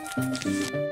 The zombies are coming.